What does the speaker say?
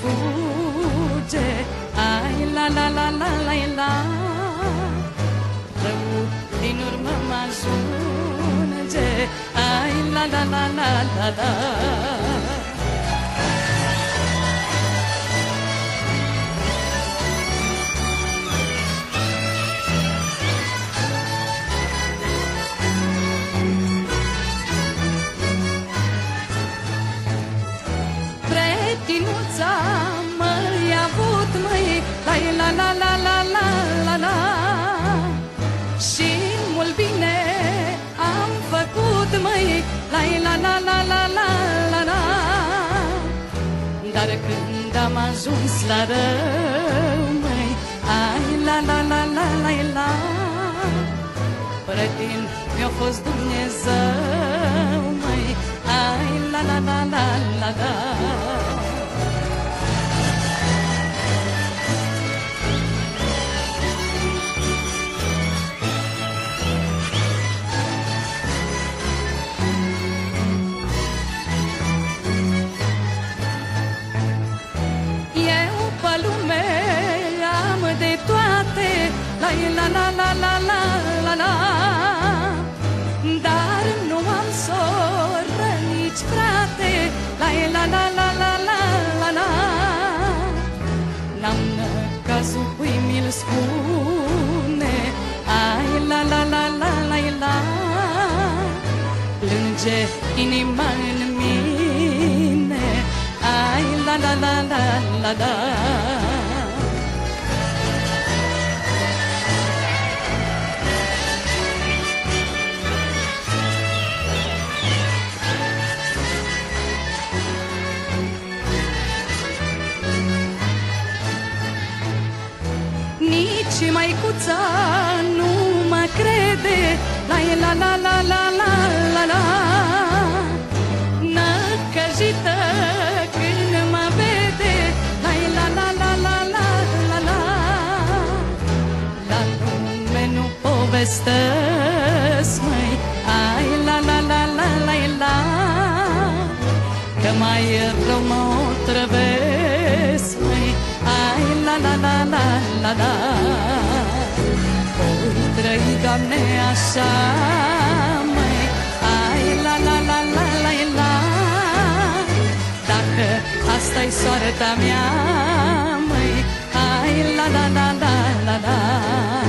fuge. Ai la la la la la la. Rău din urmă mă ajunge. Ai la la la la la la. Pretinuța La la la la la la la la Și mult bine am făcut măi La la la la la la la la Dar când am ajuns la rău măi Ai la la la la la la Pretin mi-a fost Dumnezeu măi Ai la la la la la la Eu La la la la la la la la Dar nu am soră nici frate La la la la la la la la N-am cazul cui mi-l spune Ai la la la la la la Plânge inima în mine Ai la la la la la la Nici maicuța nu mă crede La la la la la la la la Năcăjită când mă vede La la la la la la la la La lume nu povestesc măi Ai la la la la la la Că mai rău mă otrăvesc la la Voi trăi, Doamne, așa, măi. Ai la la la la la la. Dacă asta-i soarta mea, măi. Ai la la la la la la.